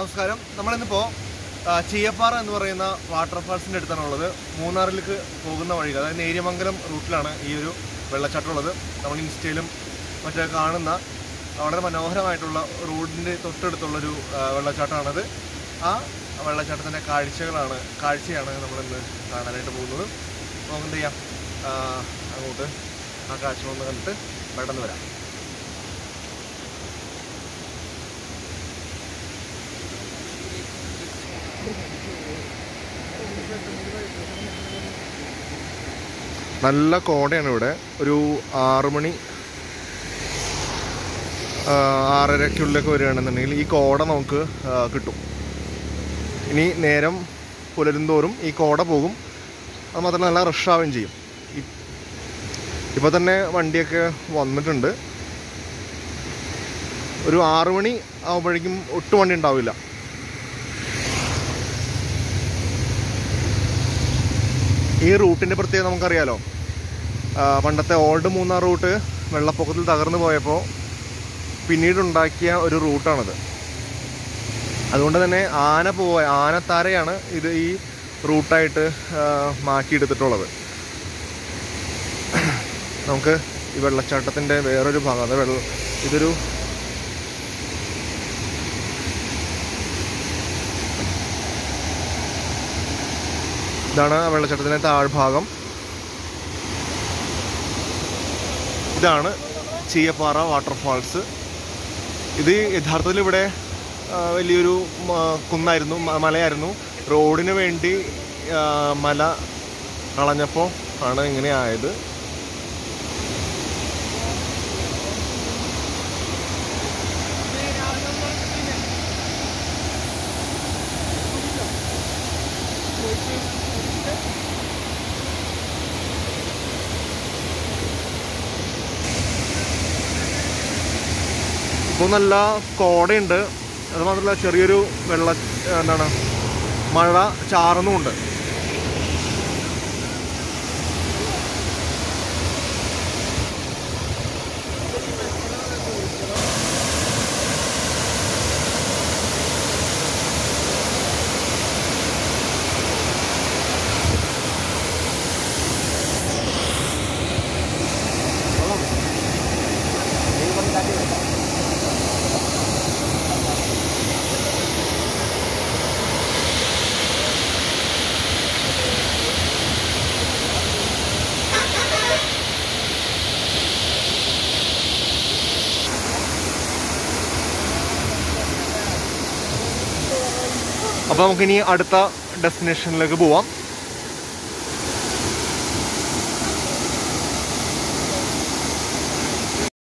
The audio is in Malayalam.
നമസ്കാരം. നമ്മളിന്നിപ്പോൾ ചീയപ്പാറ എന്ന് പറയുന്ന വാട്ടർഫാൾസിന്റെ അടുത്താണ് ഉള്ളത് മൂന്നാറിലേക്ക് പോകുന്ന വഴി അതായത് നേര്യമംഗലം റൂട്ടിലാണ് ഈ ഒരു വെള്ളച്ചാട്ടം ഉള്ളത് നമ്മൾ ഇൻസ്റ്റയിലും മറ്റേ കാണുന്ന വളരെ മനോഹരമായിട്ടുള്ള റോഡിന്റെ തൊട്ടടുത്തുള്ളൊരു വെള്ളച്ചാട്ടമാണത്. ആ വെള്ളച്ചാട്ടത്തിന്റെ കാഴ്ചകളാണ് കാഴ്ചയാണ് നമ്മളിന്ന് കാണാനായിട്ട് പോകുന്നത്. നമുക്ക് എന്ത് ചെയ്യാം അങ്ങോട്ട് ആ കാഴ്ച ഒന്ന് കണ്ടിട്ട് പെട്ടെന്ന് വരാം. നല്ല കോടയാണ് ഇവിടെ. ഒരു ആറ് മണി ആ, ആറരയ്ക്കുള്ളിലൊക്കെ വരികയാണെന്നുണ്ടെങ്കിൽ ഈ കോട നമുക്ക് കിട്ടും. ഇനി നേരം പുലരുന്തോറും ഈ കോട പോകും. അത് മാത്രമല്ല നല്ല റഷാവുകയും ചെയ്യും. ഇപ്പോൾ തന്നെ വണ്ടിയൊക്കെ വന്നിട്ടുണ്ട്. ഒരു ആറുമണി ആകുമ്പോഴേക്കും ഒട്ടും വണ്ടി ഉണ്ടാവില്ല. ഈ റൂട്ടിന്റെ പ്രത്യേകത നമുക്കറിയാലോ. പണ്ടത്തെ ഓൾഡ് മൂന്നാർ റൂട്ട് വെള്ളപ്പൊക്കത്തിൽ തകർന്നു പോയപ്പോൾ പിന്നീടുണ്ടാക്കിയ ഒരു റൂട്ടാണത്. അതുകൊണ്ട് തന്നെ ആന പോയ ആനത്താരയാണ് ഇത് ഈ റൂട്ടായിട്ട് മാറ്റിയെടുത്തിട്ടുള്ളത്. നമുക്ക് ഈ വെള്ളച്ചാട്ടത്തിന്റെ വേറൊരു ഭാഗം അത് വെള്ള ഇതൊരു ഇതാണ് ആ വെള്ളച്ചാട്ടത്തിന്റെ താഴ്ഭാഗം. ഇതാണ് ചീയപ്പാറ വാട്ടർഫാൾസ്. ഇത് യഥാർത്ഥത്തിൽ ഇവിടെ വലിയൊരു കുന്നായിരുന്നു മലയായിരുന്നു. റോഡിന് വേണ്ടി മല കളഞ്ഞപ്പോൾ ആണ് ഇങ്ങനെ ആയത്. ഇപ്പോൾ നല്ല കോടയുണ്ട്. അത് മാത്രമല്ല ചെറിയൊരു വെള്ള എന്താണ് മഴ ചാറുന്നുമുണ്ട്. അപ്പോൾ നമുക്കിനി അടുത്ത ഡെസ്റ്റിനേഷനിലേക്ക് പോവാം.